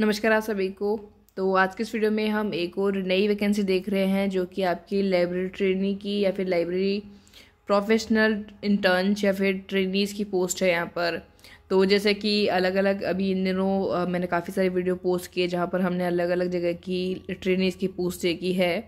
नमस्कार आप सभी को। तो आज के इस वीडियो में हम एक और नई वैकेंसी देख रहे हैं, जो कि आपकी लाइब्रेरी ट्रेनी की या फिर लाइब्रेरी प्रोफेशनल इंटर्न्स या फिर ट्रेनीज़ की पोस्ट है यहाँ पर। तो जैसे कि अलग अलग अभी इन दिनों मैंने काफ़ी सारे वीडियो पोस्ट किए जहाँ पर हमने अलग अलग जगह की ट्रेनिंग्स की पोस्ट की है।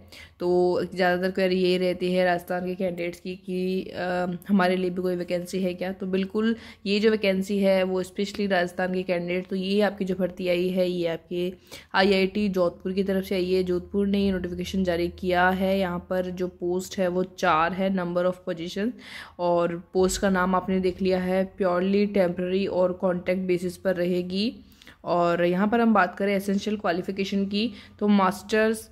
तो ज़्यादातर क्वेरी ये रहती है राजस्थान के कैंडिडेट्स की कि आ, हमारे लिए भी कोई वैकेंसी है क्या? तो बिल्कुल ये जो वैकेंसी है वो स्पेशली राजस्थान के कैंडिडेट तो ये आपकी जो भर्ती आई है ये आपके आईआईटी जोधपुर की तरफ़ से आई है। जोधपुर ने ये नोटिफिकेशन जारी किया है। यहाँ पर जो पोस्ट है वो चार है नंबर ऑफ़ पोजिशन और पोस्ट का नाम आपने देख लिया है प्योरली टेम्प्रेरी और कॉन्टैक्ट बेसिस पर रहेगी। और यहाँ पर हम बात करें एसेंशियल क्वालिफिकेशन की तो masters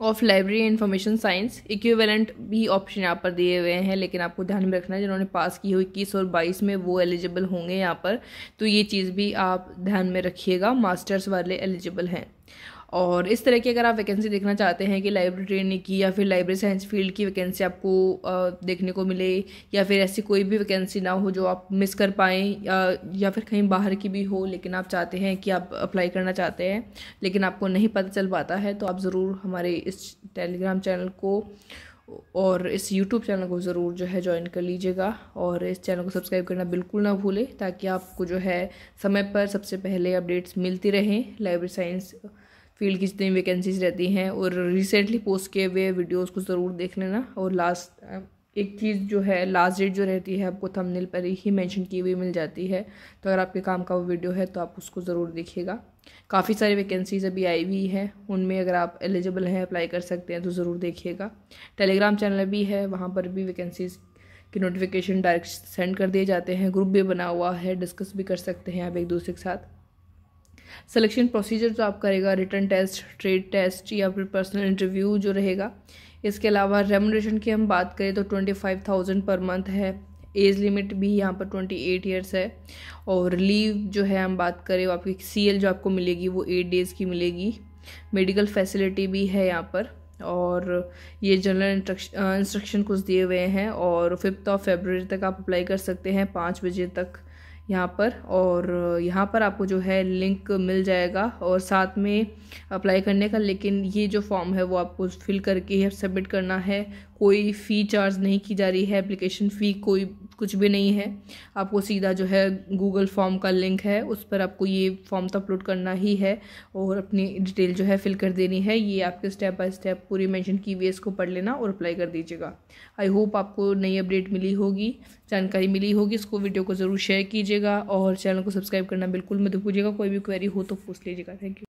of library information science equivalent भी ऑप्शन यहाँ पर दिए हुए हैं, लेकिन आपको ध्यान में रखना है, जिन्होंने पास की हो इक्कीस और बाईस में, वो एलिजिबल होंगे यहाँ पर। तो ये चीज़ भी आप ध्यान में रखिएगा मास्टर्स वाले एलिजिबल हैं। और इस तरह की अगर आप वैकेंसी देखना चाहते हैं कि लाइब्रेरी ट्रेनिंग की या फिर लाइब्रेरी साइंस फ़ील्ड की वैकेंसी आपको देखने को मिले या फिर ऐसी कोई भी वैकेंसी ना हो जो आप मिस कर पाएँ या, फिर कहीं बाहर की भी हो लेकिन आप चाहते हैं कि आप अप्लाई करना चाहते हैं लेकिन आपको नहीं पता चल पाता है तो आप ज़रूर हमारे इस टेलीग्राम चैनल को और इस यूट्यूब चैनल को ज़रूर जो है ज्वाइन कर लीजिएगा और इस चैनल को सब्सक्राइब करना बिल्कुल ना भूलें ताकि आपको जो है समय पर सबसे पहले अपडेट्स मिलती रहें लाइब्रेरी साइंस फ़ील्ड की जितनी वैकेंसीज रहती हैं और रिसेंटली पोस्ट किए हुए वीडियोज़ को ज़रूर देख लेना। और लास्ट एक चीज़ जो है लास्ट डेट जो रहती है आपको थंबनेल पर ही मेंशन की हुई मिल जाती है। तो अगर आपके काम का वो वीडियो है तो आप उसको ज़रूर देखिएगा। काफ़ी सारी वैकेंसीज अभी आई हुई हैं। उनमें अगर आप एलिजिबल हैं अप्लाई कर सकते हैं तो ज़रूर देखिएगा। टेलीग्राम चैनल भी है, वहाँ पर भी वैकेंसीज की नोटिफिकेशन डायरेक्ट सेंड कर दिए जाते हैं। ग्रुप भी बना हुआ है डिस्कस भी कर सकते हैं आप एक दूसरे के साथ। सिलेक्शन प्रोसीजर जो आप करेगा रिटर्न टेस्ट ट्रेड टेस्ट या फिर पर्सनल इंटरव्यू जो रहेगा। इसके अलावा रेमोनेशन की हम बात करें तो twenty five thousand per month है। एज लिमिट भी यहाँ पर ट्वेंटी एट ईयर्स है। और लीव जो है हम बात करें आपकी सी एल जो आपको मिलेगी, वो एट डेज़ की मिलेगी। मेडिकल फैसिलिटी भी है यहाँ पर। और ये जनरल इंस्ट्रक्शन कुछ दिए हुए हैं। और फिफ्थ ऑफ़ फेबररी तक आप अप्लाई कर सकते हैं, पाँच बजे तक। यहाँ पर और यहाँ पर आपको जो है लिंक मिल जाएगा और साथ में अप्लाई करने का, लेकिन ये जो फॉर्म है वो आपको फिल करके सबमिट करना है। कोई फ़ी चार्ज नहीं की जा रही है एप्लीकेशन फ़ी कोई कुछ भी नहीं है। आपको सीधा जो है गूगल फॉर्म का लिंक है, उस पर आपको ये फॉर्म तो अपलोड करना ही है और अपनी डिटेल जो है फिल कर देनी है। ये आपके स्टेप बाय स्टेप पूरी मेंशन की हुई इसको पढ़ लेना और अप्लाई कर दीजिएगा। आई होप आपको नई अपडेट मिली होगी, जानकारी मिली होगी। इसको वीडियो को ज़रूर शेयर कीजिएगा और चैनल को सब्सक्राइब करना बिल्कुल मत भूलिएगा। कोई भी क्वेरी हो तो पूछ लीजिएगा। Thank you